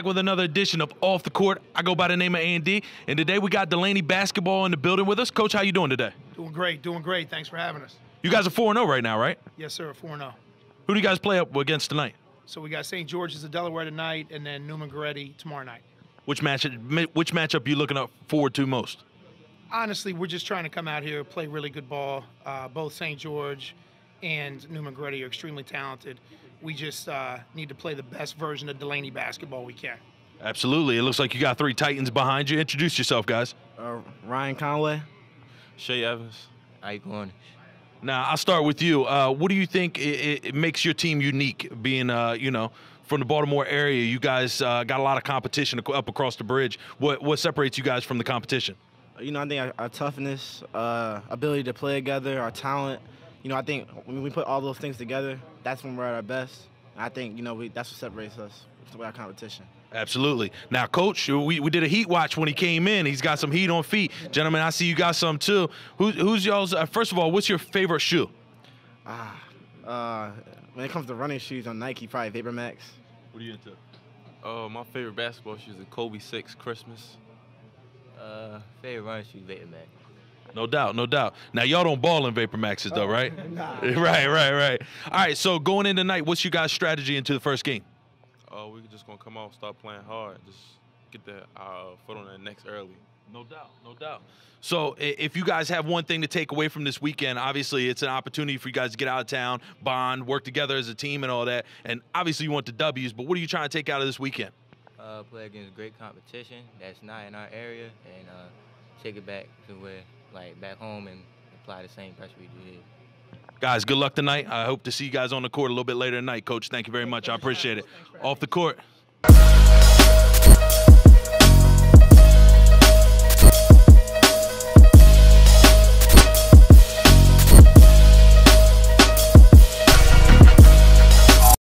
back with another edition of Off the Court. I go by the name of A&D, and today we got Dulaney basketball in the building with us. Coach, how you doing today? Doing great, doing great. Thanks for having us. You guys are 4-0 right now, right? Yes, sir, 4 0. Who do you guys play up against tonight? So we got St. George's of Delaware tonight and then Neumann Goretti tomorrow night. Which match which matchup are you looking up forward to most? Honestly, we're just trying to come out here, play really good ball. Uh, both St. George and Neumann Goretti are extremely talented. We just uh, need to play the best version of Dulaney basketball we can. Absolutely. It looks like you got three Titans behind you. Introduce yourself, guys. Uh, Ryan Conway. Shay Evans. Ike Gornish. Now, I'll start with you. Uh, what do you think it, it makes your team unique, being, uh, you know, from the Baltimore area? You guys uh, got a lot of competition up across the bridge. What, what separates you guys from the competition? You know, I think our, our toughness, uh, ability to play together, our talent. You know, I think when we put all those things together, that's when we're at our best. I think, you know, we, that's what separates us with our competition. Absolutely. Now, Coach, we, we did a heat watch when he came in. He's got some heat on feet. Gentlemen, I see you got some too. Who, who's y'all's, uh, first of all, what's your favorite shoe? Ah, uh, when it comes to running shoes on Nike, probably Vapor Max. What are you into? Uh, my favorite basketball shoes are Kobe 6 Christmas. Uh, favorite running shoe, Vapor Max. No doubt, no doubt. Now y'all don't ball in Vapor Maxes though, right? Nah. right, right, right. All right. So going in tonight, what's your guys' strategy into the first game? Uh, we're just gonna come out, start playing hard, just get the uh, foot on the next early. No doubt, no doubt. So if you guys have one thing to take away from this weekend, obviously it's an opportunity for you guys to get out of town, bond, work together as a team, and all that. And obviously you want the W's, but what are you trying to take out of this weekend? Uh, play against great competition that's not in our area and uh, take it back to where, like, back home and apply the same pressure we do here. Guys, good luck tonight. I hope to see you guys on the court a little bit later tonight, Coach. Thank you very much. I appreciate it. Off the court.